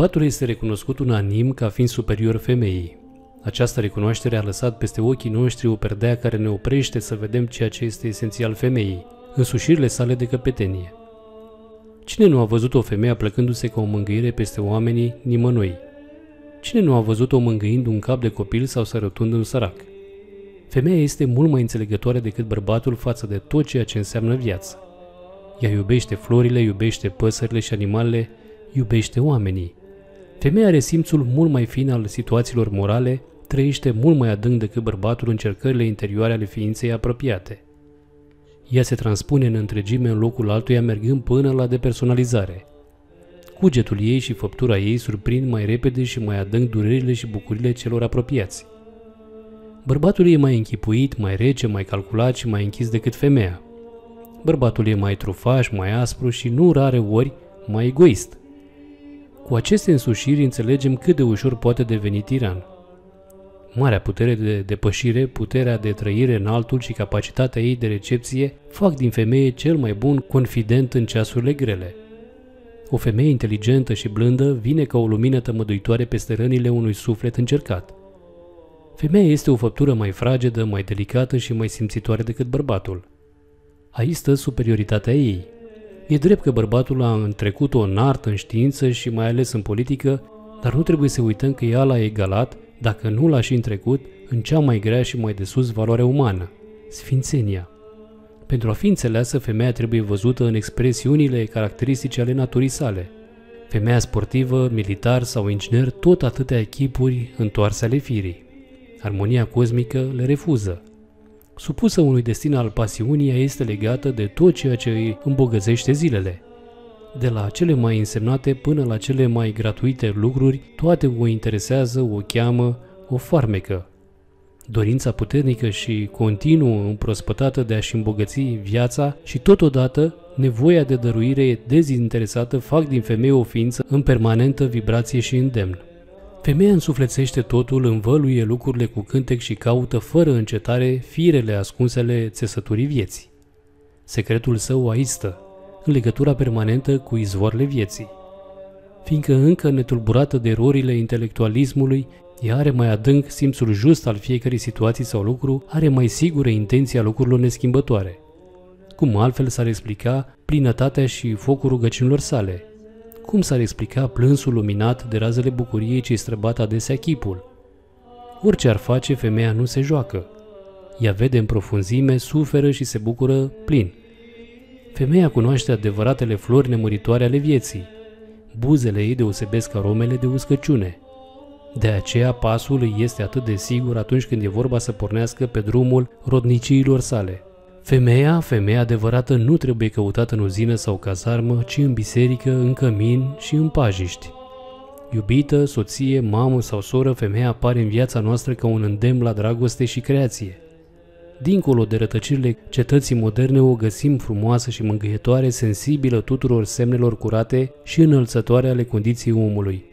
Bărbatul este recunoscut unanim ca fiind superior femeii. Această recunoaștere a lăsat peste ochii noștri o perdea care ne oprește să vedem ceea ce este esențial femeii, însușirile sale de căpetenie. Cine nu a văzut o femeie plăcându-se ca o mângâire peste oamenii nimănui? Cine nu a văzut-o mângâind un cap de copil sau sărătând un sărac? Femeia este mult mai înțelegătoare decât bărbatul față de tot ceea ce înseamnă viață. Ea iubește florile, iubește păsările și animalele, iubește oamenii. Femeia are simțul mult mai fin al situațiilor morale, trăiește mult mai adânc decât bărbatul în cercările interioare ale ființei apropiate. Ea se transpune în întregime în locul altuia mergând până la depersonalizare. Cugetul ei și făptura ei surprind mai repede și mai adânc durerile și bucurile celor apropiați. Bărbatul e mai închipuit, mai rece, mai calculat și mai închis decât femeia. Bărbatul e mai trufaș, mai aspru și nu rare ori mai egoist. Cu aceste însușiri înțelegem cât de ușor poate deveni tiran. Marea putere de depășire, puterea de trăire în altul și capacitatea ei de recepție fac din femeie cel mai bun confident în ceasurile grele. O femeie inteligentă și blândă vine ca o lumină tămăduitoare peste rănile unui suflet încercat. Femeia este o făptură mai fragedă, mai delicată și mai simțitoare decât bărbatul. Aici stă superioritatea ei. E drept că bărbatul a întrecut-o în artă, în știință și mai ales în politică, dar nu trebuie să uităm că ea l-a egalat, dacă nu l-a și întrecut, în cea mai grea și mai de sus valoare umană, sfințenia. Pentru a fi înțeleasă, femeia trebuie văzută în expresiunile caracteristice ale naturii sale. Femeia sportivă, militar sau inginer, tot atâtea echipuri întoarse ale firii. Armonia cosmică le refuză. Supusă unui destin al pasiunii, ea este legată de tot ceea ce îi îmbogăzește zilele. De la cele mai însemnate până la cele mai gratuite lucruri, toate o interesează, o cheamă, o farmecă. Dorința puternică și continuă împrospătată de a-și îmbogăți viața și totodată nevoia de dăruire dezinteresată fac din femeie o ființă în permanentă vibrație și îndemn. Femeia însuflețește totul, învăluie lucrurile cu cântec și caută fără încetare firele ascunsele țesăturii vieții. Secretul său aici stă, în legătura permanentă cu izvoarele vieții. Fiindcă încă netulburată de erorile intelectualismului, ea are mai adânc simțul just al fiecărei situații sau lucru, are mai sigură intenția lucrurilor neschimbătoare. Cum altfel s-ar explica plinătatea și focul rugăciunilor sale – cum s-ar explica plânsul luminat de razele bucuriei ce străbat adesea chipul? Orice ar face, femeia nu se joacă. Ea vede în profunzime, suferă și se bucură plin. Femeia cunoaște adevăratele flori nemuritoare ale vieții. Buzele ei deosebesc aromele de uscăciune. De aceea pasul îi este atât de sigur atunci când e vorba să pornească pe drumul rodniciilor sale – Femeia, femeia adevărată, nu trebuie căutată în uzină sau cazarmă, ci în biserică, în cămin și în pajiști. Iubită, soție, mamă sau soră, femeia apare în viața noastră ca un îndemn la dragoste și creație. Dincolo de rătăcirile cetății moderne o găsim frumoasă și mângâietoare, sensibilă tuturor semnelor curate și înălțătoare ale condiției omului.